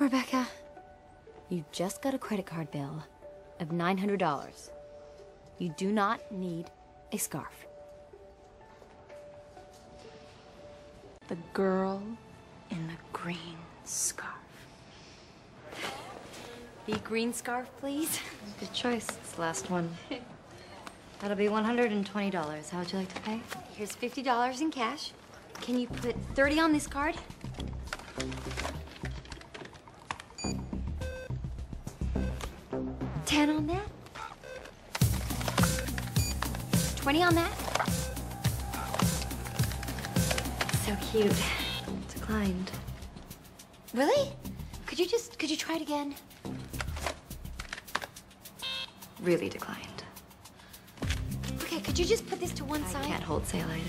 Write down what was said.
Rebecca, you just got a credit card bill of $900. You do not need a scarf. The girl in the green scarf. The green scarf, please. Good choice. It's the last one. That'll be $120. How would you like to pay? Here's $50 in cash. Can you put 30 on this card? Ten on that? Twenty on that? So cute. Declined. Really? Could you just, could you try it again? Really declined. Okay, could you just put this to one I side? can't wholesale items.